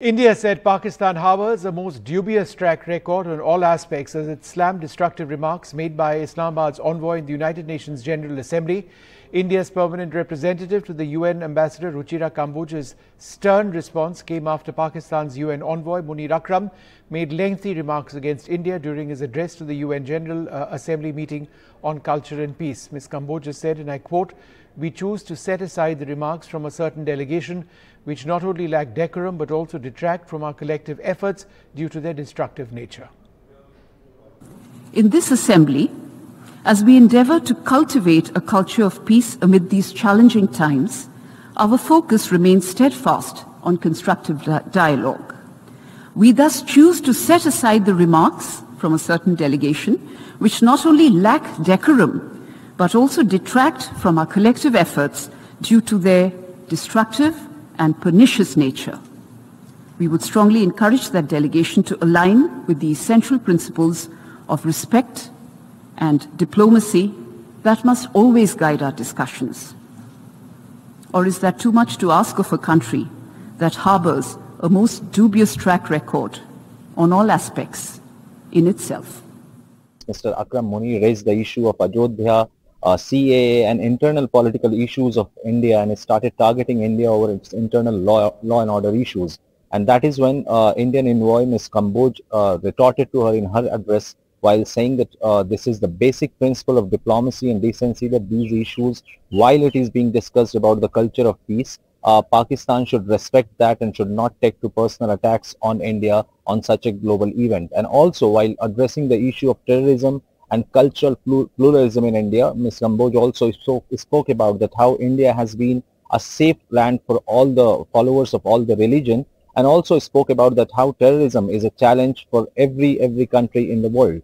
India said Pakistan harbors a most dubious track record on all aspects as it slammed destructive remarks made by Islamabad's envoy in the United Nations General Assembly. India's permanent representative to the UN ambassador Ruchira Kamboj's stern response came after Pakistan's UN envoy Munir Akram made lengthy remarks against India during his address to the UN General uh, Assembly meeting on culture and peace. Ms. Kamboj said, and I quote, we choose to set aside the remarks from a certain delegation which not only lack decorum but also detract from our collective efforts due to their destructive nature. In this assembly, as we endeavor to cultivate a culture of peace amid these challenging times, our focus remains steadfast on constructive di dialogue. We thus choose to set aside the remarks from a certain delegation which not only lack decorum but also detract from our collective efforts due to their destructive and pernicious nature. We would strongly encourage that delegation to align with the essential principles of respect and diplomacy that must always guide our discussions. Or is that too much to ask of a country that harbors a most dubious track record on all aspects in itself? Mr. Akram Munir raised the issue of Ajodhya uh, CAA and internal political issues of India and it started targeting India over its internal law, law and order issues. And that is when uh, Indian envoy Ms. Kamboj uh, retorted to her in her address while saying that uh, this is the basic principle of diplomacy and decency that these issues, while it is being discussed about the culture of peace, uh, Pakistan should respect that and should not take to personal attacks on India on such a global event. And also while addressing the issue of terrorism and cultural pluralism in India. Ms. Kamboj also spoke, spoke about that how India has been a safe land for all the followers of all the religion and also spoke about that how terrorism is a challenge for every every country in the world.